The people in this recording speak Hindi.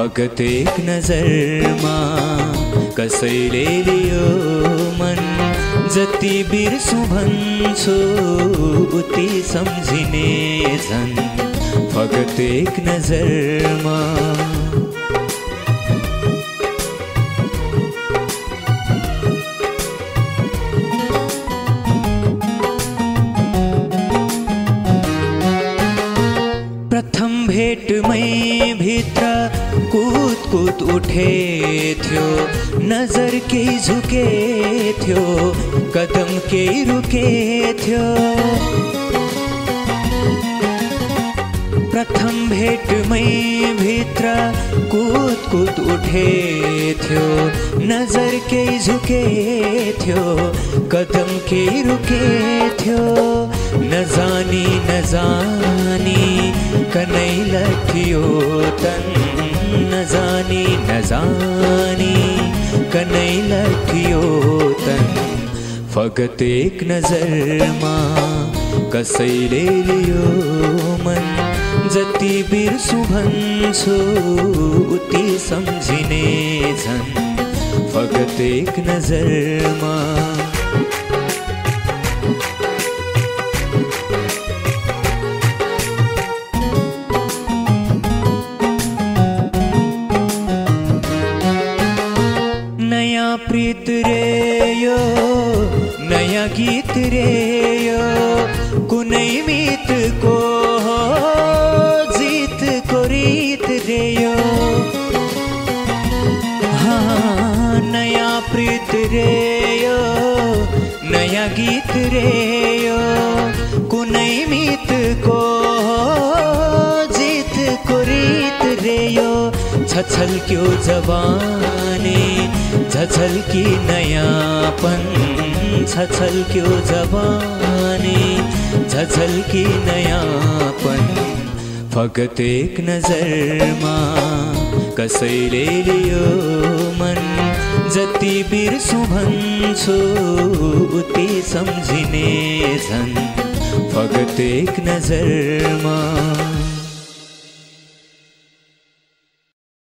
फगत एक नजरमा कसैले लियो मन। जति बिर्सु भन्छु उति सम्झिने झन्। फगत एक नजरमा भेटमै भित्र कुद कुद उठे थियो, नज़र के झुके थियो, कदम केही रुके थियो। प्रथम भेट भेटमै भित्र कुद कुद उठे थियो, नज़र के झुके थियो, कदम के रुके थियो। नजानी नजानी कनै लठियो तन नजानी नजानी कनै लठियो तन, फगत एक नजरमा कसैले लियो मन। जति बिर्सु भन्छु उति सम्झिने झन्, फगत एक नजरमा रे यो नयाँ गीत रे यो कुनै मितको हो जितको रीत रे यो हाँ नयाँ प्रीत रे यो नयाँ गीत रे यो कुनै मितको हो जितको रीत रे यो छछल क्यों जवानी? झझल की नयापन छछल क्यों जवानी। झझल की नयापन फगत एक नजरमा कसैले लियो मन। जति बिर्सु भन्छु उति सम्झिने झन्। फगत एक नजरमा